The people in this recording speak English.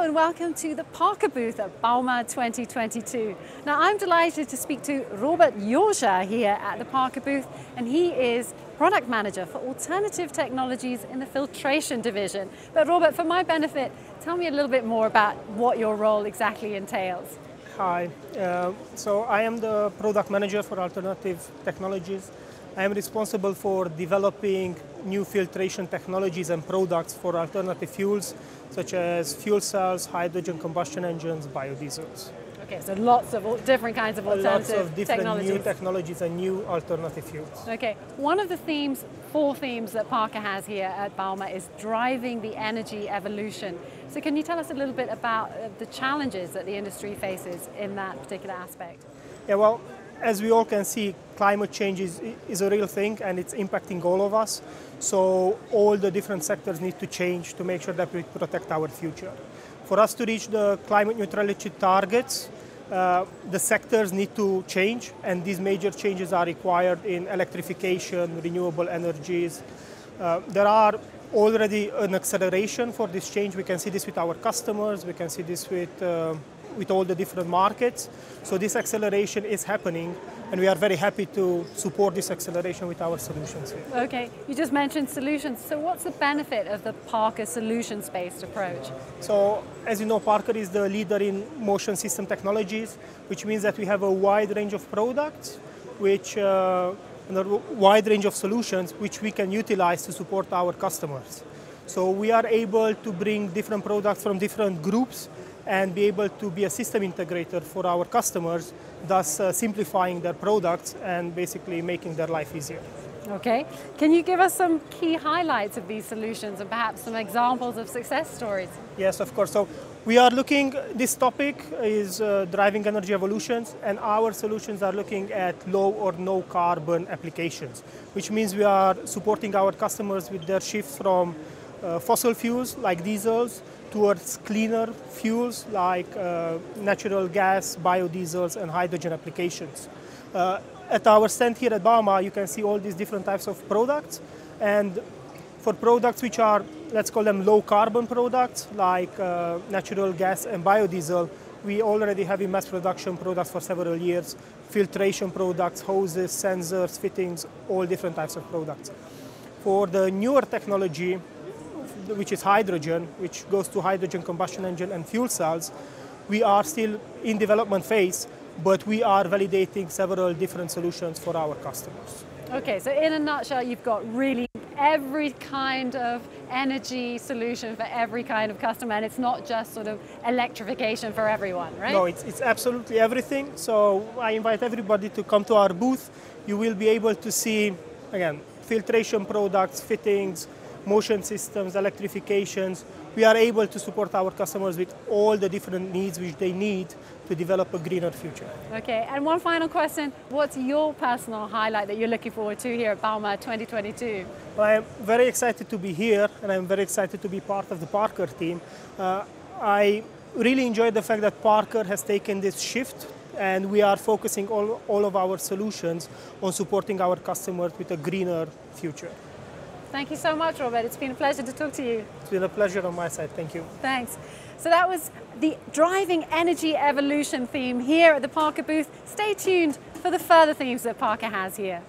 and welcome to the Parker booth at Bauma 2022. Now I'm delighted to speak to Robert Jozsa here at the Parker booth and he is product manager for alternative technologies in the filtration division. But Robert, for my benefit, tell me a little bit more about what your role exactly entails. Hi, uh, so I am the product manager for alternative technologies. I am responsible for developing new filtration technologies and products for alternative fuels, such as fuel cells, hydrogen combustion engines, biodiesels. Okay, so lots of different kinds of alternative Lots of different technologies. new technologies and new alternative fuels. Okay, one of the themes, four themes that Parker has here at Bauma is driving the energy evolution. So can you tell us a little bit about uh, the challenges that the industry faces in that particular aspect? Yeah, well, as we all can see, climate change is, is a real thing and it's impacting all of us. So all the different sectors need to change to make sure that we protect our future. For us to reach the climate neutrality targets, uh, the sectors need to change and these major changes are required in electrification, renewable energies. Uh, there are already an acceleration for this change. We can see this with our customers, we can see this with uh, with all the different markets. So this acceleration is happening and we are very happy to support this acceleration with our solutions. Okay, you just mentioned solutions. So what's the benefit of the Parker solutions-based approach? So as you know, Parker is the leader in motion system technologies, which means that we have a wide range of products, which uh, a wide range of solutions which we can utilize to support our customers. So we are able to bring different products from different groups and be able to be a system integrator for our customers, thus uh, simplifying their products and basically making their life easier. Okay, can you give us some key highlights of these solutions and perhaps some examples of success stories? Yes, of course. So we are looking, this topic is uh, driving energy evolutions and our solutions are looking at low or no carbon applications, which means we are supporting our customers with their shift from fossil fuels like diesels towards cleaner fuels like uh, natural gas, biodiesels, and hydrogen applications. Uh, at our stand here at Bauma, you can see all these different types of products. And for products which are, let's call them low carbon products, like uh, natural gas and biodiesel, we already have in mass production products for several years, filtration products, hoses, sensors, fittings, all different types of products. For the newer technology, which is hydrogen, which goes to hydrogen combustion engine and fuel cells, we are still in development phase, but we are validating several different solutions for our customers. Okay, so in a nutshell, you've got really every kind of energy solution for every kind of customer, and it's not just sort of electrification for everyone, right? No, it's, it's absolutely everything. So I invite everybody to come to our booth. You will be able to see, again, filtration products, fittings, motion systems, electrifications, we are able to support our customers with all the different needs which they need to develop a greener future. Okay, and one final question. What's your personal highlight that you're looking forward to here at Bauma 2022? Well, I'm very excited to be here and I'm very excited to be part of the Parker team. Uh, I really enjoy the fact that Parker has taken this shift and we are focusing all, all of our solutions on supporting our customers with a greener future. Thank you so much, Robert. It's been a pleasure to talk to you. It's been a pleasure on my side. Thank you. Thanks. So that was the driving energy evolution theme here at the Parker booth. Stay tuned for the further themes that Parker has here.